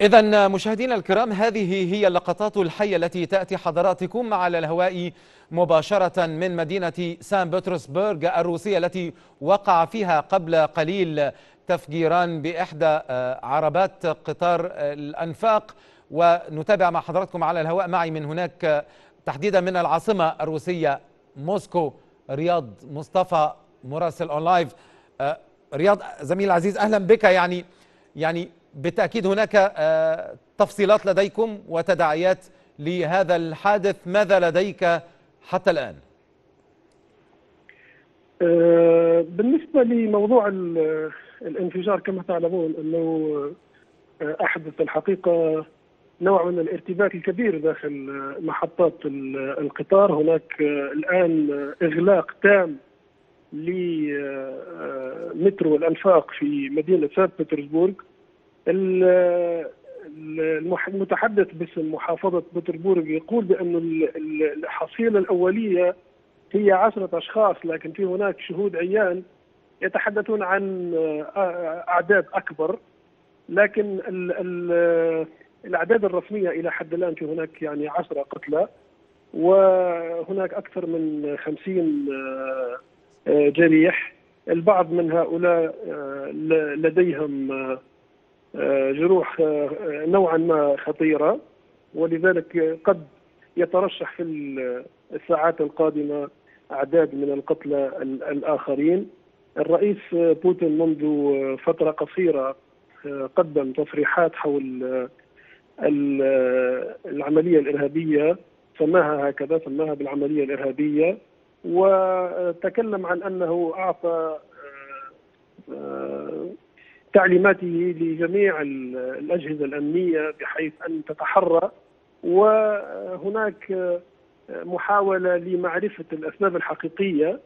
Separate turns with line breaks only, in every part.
إذا مشاهدينا الكرام هذه هي اللقطات الحية التي تأتي حضراتكم على الهواء مباشرة من مدينة سان بطرسبرغ الروسية التي وقع فيها قبل قليل تفجيران بإحدى عربات قطار الأنفاق. ونتابع مع حضراتكم على الهواء. معي من هناك تحديدا من العاصمة الروسية موسكو رياض مصطفى مراسل ON Live رياض زميل العزيز أهلا بك. يعني يعني بالتأكيد هناك تفصيلات لديكم وتداعيات لهذا الحادث. ماذا لديك حتى الآن؟
بالنسبة لموضوع الانفجار كما تعلمون أنه أحدث الحقيقة نوع من الارتباك الكبير داخل محطات القطار. هناك الآن إغلاق تام لمترو الأنفاق في مدينة سان بطرسبورغ. المتحدث باسم محافظة بطرسبورغ يقول بأن الحصيلة الأولية هي عشرة أشخاص لكن في هناك شهود عيان يتحدثون عن أعداد أكبر. لكن ال ال الأعداد الرسمية إلى حد الآن في هناك يعني عشرة قتلى وهناك أكثر من خمسين جريح. البعض من هؤلاء لديهم جروح نوعا ما خطيرة ولذلك قد يترشح في الساعات القادمة أعداد من القتلى الآخرين. الرئيس بوتين منذ فترة قصيرة قدم تصريحات حول العملية الإرهابية سماها هكذا سماها بالعملية الإرهابية وتكلم عن أنه أعطى تعليماته لجميع الأجهزة الأمنية بحيث أن تتحرى وهناك محاولة لمعرفة الأسباب الحقيقية.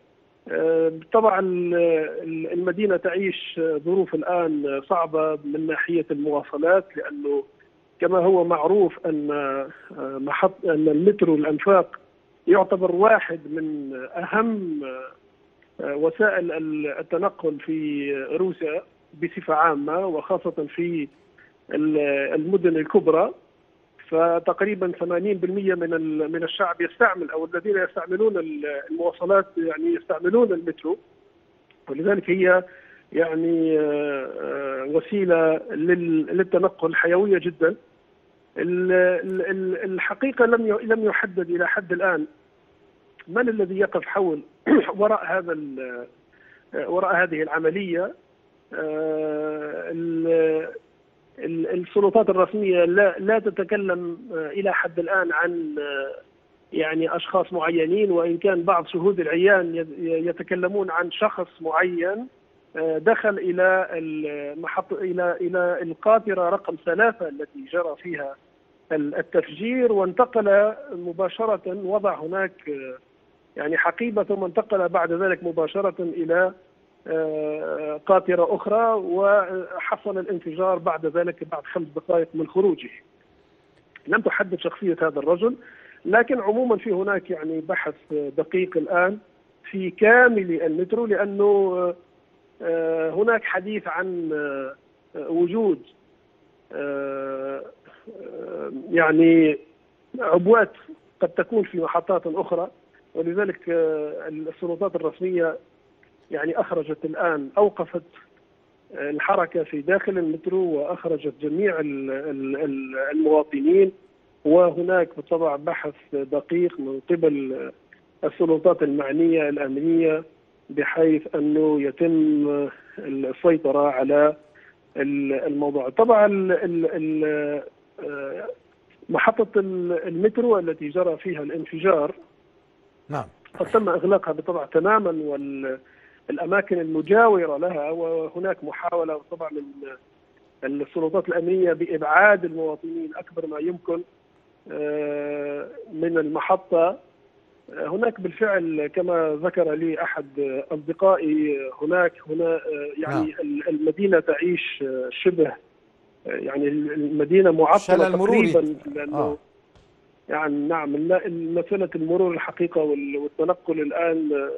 طبعا المدينة تعيش ظروف الآن صعبة من ناحية المواصلات لأنه كما هو معروف أن محط أن المترو الأنفاق يعتبر واحد من أهم وسائل التنقل في روسيا. بصفة عامة وخاصة في المدن الكبرى. فتقريبا 80% من من الشعب يستعمل أو الذين يستعملون المواصلات يعني يستعملون المترو. ولذلك هي يعني وسيلة للتنقل حيوية جدا. الحقيقة لم لم يحدد إلى حد الآن من الذي يقف حول وراء هذا وراء هذه العملية. السلطات الرسمية لا لا تتكلم إلى حد الآن عن يعني أشخاص معينين وإن كان بعض شهود العيان يتكلمون عن شخص معين دخل إلى المحط إلى إلى القاطرة رقم ثلاثة التي جرى فيها التفجير وانتقل مباشرة وضع هناك يعني حقيبة ثم انتقل بعد ذلك مباشرة إلى قاطرة أخرى وحصل الانفجار بعد ذلك بعد خمس دقائق من خروجه. لم تحدد شخصية هذا الرجل لكن عموما في هناك يعني بحث دقيق الآن في كامل المترو لأنه هناك حديث عن وجود يعني عبوات قد تكون في محطات أخرى ولذلك السلطات الرسمية يعني أخرجت الآن أوقفت الحركة في داخل المترو وأخرجت جميع المواطنين. وهناك بالطبع بحث دقيق من قبل السلطات المعنية الأمنية بحيث أنه يتم السيطرة على الموضوع. طبعا محطة المترو التي جرى فيها الانفجار
نعم.
قد تم إغلاقها بالطبع تماما وال الأماكن المجاورة لها وهناك محاولة طبعا من السلطات الأمنية بإبعاد المواطنين أكبر ما يمكن من المحطة. هناك بالفعل كما ذكر لي أحد أصدقائي هناك هنا يعني المدينة تعيش شبه يعني المدينة معطلة تقريبا لأنه آه. يعني نعم مساله المرور الحقيقة والتنقل الآن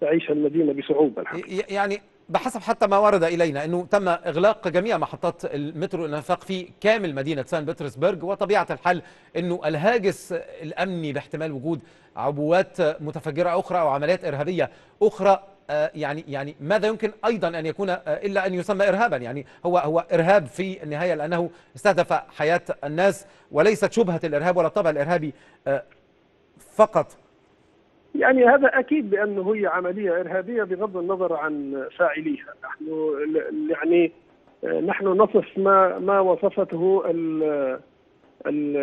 تعيش المدينة بصعوبة الحقيقة.
يعني بحسب حتى ما ورد إلينا إنه تم إغلاق جميع محطات المترو الإنفاق في كامل مدينة سان بطرسبرغ وطبيعة الحال إنه الهاجس الأمني باحتمال وجود عبوات متفجرة أخرى أو عمليات إرهابية أخرى آه، يعني يعني ماذا يمكن أيضا أن يكون آه، إلا أن يسمى ارهابا يعني هو هو إرهاب في النهاية لأنه استهدف حياة الناس وليست شبهة الإرهاب ولا الطابع الإرهابي آه، فقط
يعني هذا أكيد بأنه هي عملية إرهابية بغض النظر عن فاعليها، نحن يعني آه، نحن نصف ما ما وصفته ال- ال-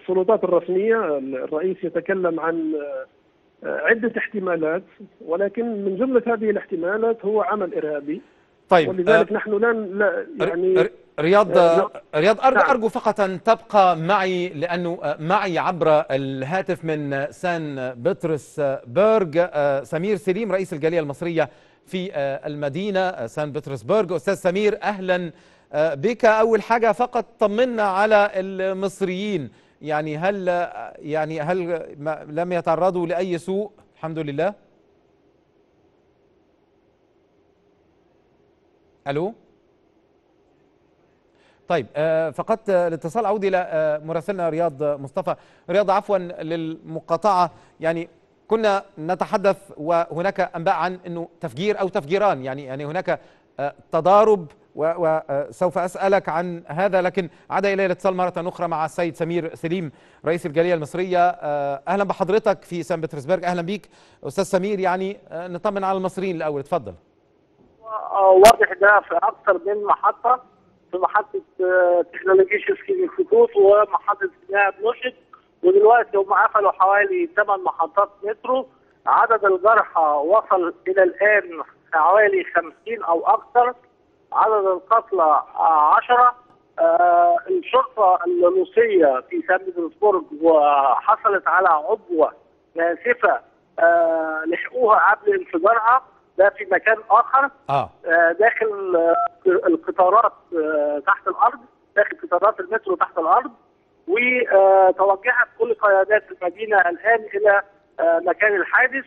السلطات الرسمية، الرئيس يتكلم عن آه، عدة احتمالات ولكن من جملة هذه الاحتمالات هو عمل إرهابي.
طيب
ولذلك نحن لا يعني
رياض
آه،
رياض
نعم.
أرجو فقط أن تبقى معي لأنه آه، معي عبر الهاتف من سان بطرسبرغ آه، سمير سليم رئيس الجالية المصرية في المدينة آه، سان بطرسبرغ أستاذ سمير أهلا آه، بك. أول حاجة فقط طمنا على المصريين. يعني هل يعني هل لم يتعرضوا لأي سوء؟ الحمد لله. ألو؟ طيب آه، آه، الاتصال عودي إلى آه، مراسلنا رياض مصطفى. رياض عفوا للمقاطعة. يعني كنا نتحدث وهناك أنباء عن إنه تفجير أو تفجيران. يعني يعني هناك آه، تضارب وسوف أسألك عن هذا. لكن عاد إلي الاتصال مرة أخرى مع السيد سمير سليم رئيس الجالية المصرية. آه، أهلا بحضرتك في سان بطرسبرغ. أهلا بيك. أستاذ سمير يعني آه، نطمن على المصريين الأول. اتفضل.
واضح ده في أكثر من محطة. في محطه آه، تكنولوجيا انستيتوت ومحطة سيناء بلوشت ودلوقتي هم قفلوا حوالي ثمان محطات مترو. عدد الجرحى وصل إلى الآن حوالي 50 أو أكثر. عدد القتلى 10 آه الشرطة الروسيه في سان بطرسبرغ وحصلت على عبوه ناسفة آه لحقوها قبل انفجارها. ده في مكان آخر.
آه.
آه، داخل آه، القطارات آه، تحت الأرض داخل قطارات المترو تحت الأرض. وتوجهت كل قيادات المدينة الآن إلى آه، مكان الحادث.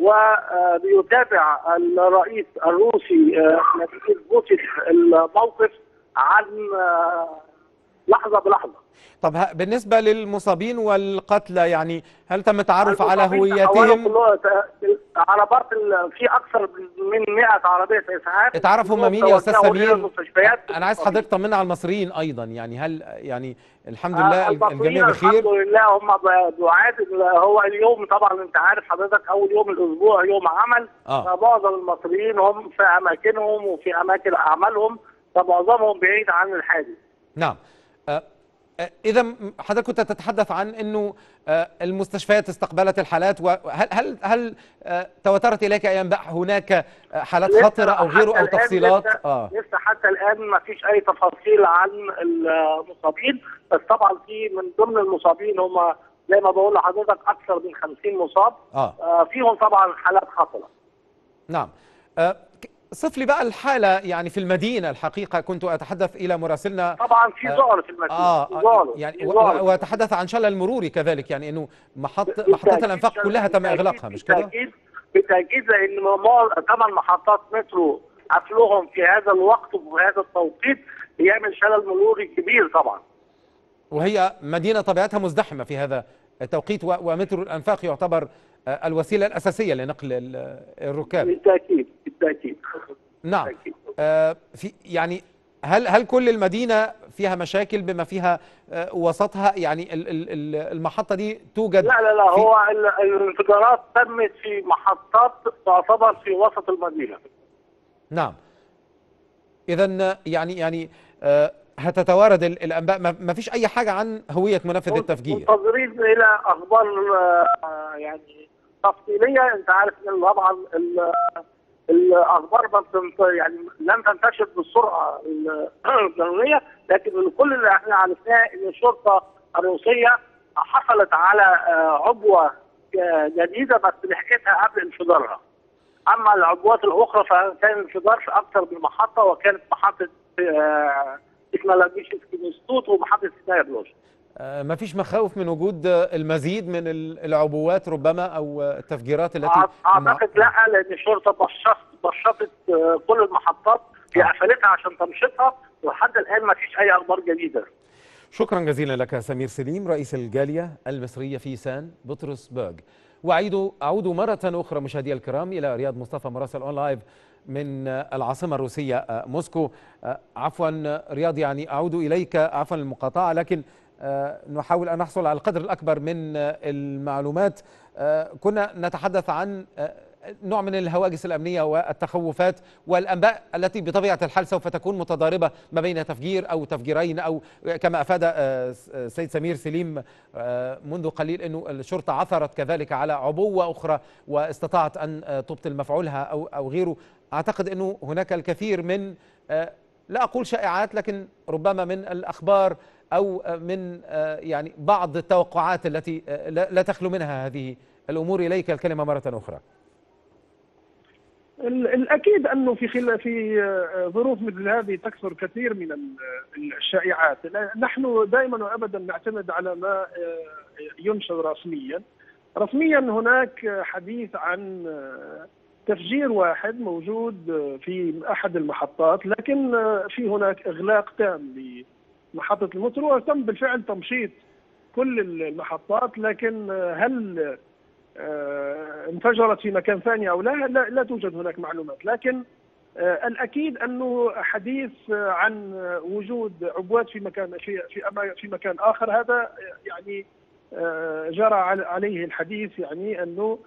وبيتابع الرئيس الروسي آه، فلاديمير بوتين الموقف عن آه، لحظة بلحظة.
طب بالنسبة للمصابين والقتلى يعني هل تم التعرف على هويتهم؟
عربات في أكثر من 100 عربية إسعاف
اتعرف هم مين يا أستاذ سمير؟ أنا عايز حضرتك تطمنا على المصريين أيضا يعني هل يعني الحمد لله
آه،
الجميع
البقية
بخير؟
الحمد لله هم بعاد هو اليوم طبعا أنت عارف حضرتك أول يوم الأسبوع يوم عمل
آه.
فمعظم المصريين هم في أماكنهم وفي أماكن أعمالهم فمعظمهم بعيد عن الحادث
نعم إذا حضرتك كنت تتحدث عن أنه آه، المستشفيات استقبلت الحالات وهل هل هل آه، تواترت إليك أي أنباء هناك آه، حالات أو
حتى
غيره
الآن
تفصيلات؟
لسه,
آه.
لسه حتى الآن ما فيش أي تفاصيل عن المصابين بس طبعا في من ضمن المصابين هم زي ما بقول لحضرتك أكثر من 50 مصاب
آه.
آه، فيهم طبعا حالات خطرة.
نعم. آه، صف لي بقى الحالة يعني في المدينة الحقيقة. كنت أتحدث إلى مراسلنا.
طبعا في ذعر في المدينة
آه
ذعر
يعني وأتحدث عن شلل المروري كذلك يعني أنه محط محطات الأنفاق كلها تم إغلاقها مش كده؟
بالتأكيد بالتأكيد لأن ثمان محطات مترو قفلهم في هذا الوقت وفي هذا التوقيت بيعمل شلل مروري كبير طبعا.
وهي مدينة طبيعتها مزدحمة في هذا التوقيت ومترو الأنفاق يعتبر آه، الوسيلة الأساسية لنقل ال- الركاب.
بالتأكيد. بالتأكيد.
نعم. آه، في يعني هل هل كل المدينة فيها مشاكل بما فيها آه، وسطها؟ يعني ال- ال- ال- المحطة دي توجد
لا لا لا هو ال- الانفجارات تمت في محطات تعتبر في وسط المدينة.
نعم. اذا يعني يعني آه، هتتوارد ال- الأنباء. ما فيش أي حاجة عن هوية منفذ التفجير.
منتظرين إلى أخبار آه، يعني تفصيلية. أنت عارف إن طبعا الاخبار بتنت- يعني لم تنتشر بالسرعة ال- القانونية لكن كل اللي إحنا عرفناه إن الشرطة الروسية حصلت على آه، عبوة آه، جديدة بس لحقتها قبل انفجارها. أما العبوات الأخرى فكان انفجار في أكثر من محطة وكانت محطة آه، تكنولوجيا انستيتوت ومحطة سيناء بلوش.
آه، ما فيش مخاوف من وجود آه، المزيد من ال- العبوات ربما أو آه، التفجيرات التي
أعتقد لا لأن الشرطه بشطت بشطت آه، كل المحطات هي
آه.
قفلتها عشان تمشيطها ولحد الآن ما فيش أي أخبار جديدة.
شكرا جزيلا لك سمير سليم رئيس الجالية المصرية في سان بطرسبرغ. وأعيد أعود مرة أخرى مشاهدي الكرام إلى رياض مصطفى مراسل أون لايف من العاصمة الروسية آه، موسكو. آه، عفوا رياض يعني أعود إليك عفوا المقاطعة لكن آه، نحاول أن نحصل على القدر الأكبر من آه، المعلومات. آه، كنا نتحدث عن آه، نوع من الهواجس الأمنية والتخوفات والأنباء التي بطبيعة الحال سوف تكون متضاربة ما بين تفجير أو تفجيرين أو كما أفاد آه، سيد سمير سليم آه، منذ قليل أنه الشرطة عثرت كذلك على عبوة أخرى واستطاعت أن آه، تبطل مفعولها أو أو غيره. أعتقد أنه هناك الكثير من آه، لا أقول شائعات لكن ربما من الأخبار أو من آه، يعني بعض التوقعات التي آه، لا تخلو منها هذه الأمور. إليك الكلمة مرة أخرى.
ال- الأكيد أنه في خلال في آه، ظروف مثل هذه تكثر كثير من ال- الشائعات. نحن دائما وابدا نعتمد على ما ينشر رسميا. رسميا هناك حديث عن تفجير واحد موجود آه، في أحد المحطات لكن آه، في هناك إغلاق تام لمحطة المترو وتم بالفعل تمشيط كل المحطات لكن آه، هل انفجرت في مكان ثاني أو لا؟ لا, لا توجد هناك معلومات. لكن الأكيد أنه حديث عن وجود عبوات في مكان في في في مكان آخر هذا يعني جرى عل- عليه الحديث يعني أنه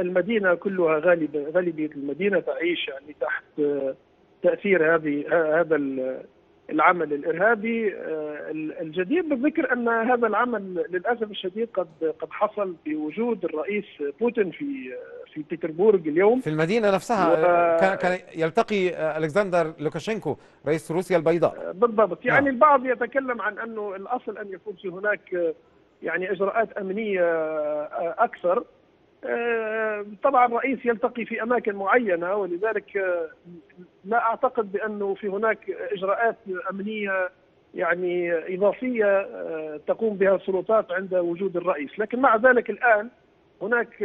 المدينة كلها غالبا غالبية المدينة تعيش يعني تحت آه، تأثير هذه هذا ال- العمل الإرهابي. آه، ال- الجدير بالذكر أن هذا العمل للأسف الشديد قد قد حصل بوجود الرئيس بوتين في في بيتربورغ اليوم.
في المدينة نفسها
و-
آه، كان كان يلتقي آه، ألكسندر لوكاشينكو رئيس روسيا البيضاء.
بالضبط. يعني
نعم.
البعض يتكلم عن أنه الأصل أن يكون في هناك آه، يعني إجراءات أمنية آه، أكثر. آه، طبعا الرئيس يلتقي في أماكن معينة ولذلك آه، لا أعتقد بأنه في هناك إجراءات أمنية يعني إضافية تقوم بها السلطات عند وجود الرئيس. لكن مع ذلك الآن هناك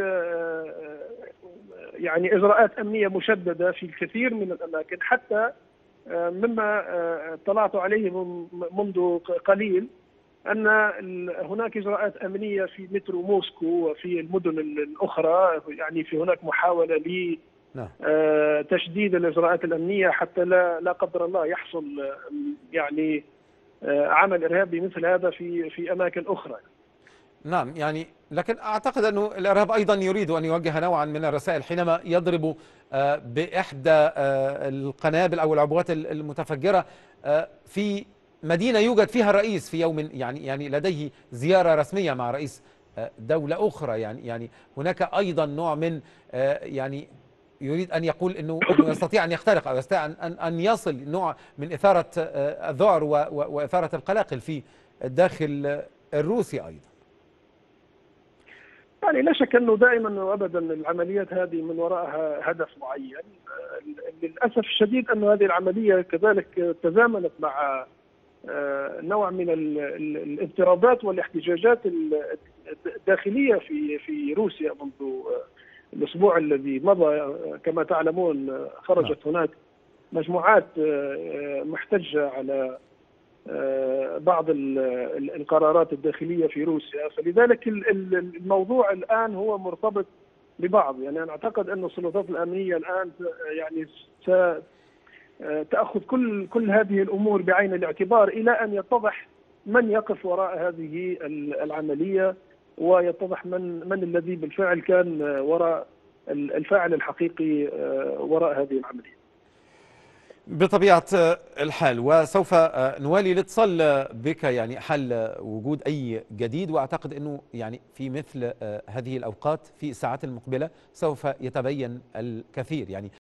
يعني إجراءات أمنية مشددة في الكثير من الأماكن حتى مما اطلعت عليه من- منذ قليل. أن هناك إجراءات أمنية في مترو موسكو وفي المدن ال- الأخرى يعني في هناك محاولة ل
نعم.
آه، تشديد الإجراءات الأمنية حتى لا لا قدر الله يحصل آه، يعني آه، عمل ارهابي مثل هذا في في أماكن أخرى.
نعم يعني لكن أعتقد أنه الإرهاب أيضا يريد أن يوجه نوعا من الرسائل حينما يضرب آه، القنابل أو العبوات ال- المتفجرة آه، في مدينة يوجد فيها الرئيس في يوم يعني يعني لديه زيارة رسمية مع رئيس آه، دولة أخرى. يعني يعني هناك أيضا نوع من آه، يعني يريد أن يقول أنه يستطيع أن يخترق أو يستطيع أن أن يصل نوع من إثارة آه، الذعر وإثارة القلاقل في الداخل الروسي أيضا.
يعني لا شك أنه دائما وابدا العمليات هذه من وراءها هدف معين. للأسف الشديد أن هذه العملية كذلك تزامنت مع نوع من ال- ال- الاضطرابات والاحتجاجات ال- الداخلية في في روسيا منذ آه، الأسبوع الذي مضى. آه، كما تعلمون آه، خرجت هناك مجموعات آه، آه، محتجة على آه، بعض ال- ال- القرارات الداخلية في روسيا. فلذلك ال- ال- الموضوع الآن هو مرتبط ببعض. يعني أنا أعتقد أن السلطات الأمنية الآن يعني آه، تأخذ كل كل هذه الأمور بعين الاعتبار إلى أن يتضح من يقف وراء هذه ال- العملية ويتضح من من الذي بالفعل كان آه، وراء ال- الفاعل الحقيقي آه، وراء هذه العملية.
بطبيعة الحال وسوف نوالي الاتصال بك يعني حال وجود أي جديد وأعتقد أنه يعني في مثل هذه الأوقات في الساعات المقبلة سوف يتبين الكثير. يعني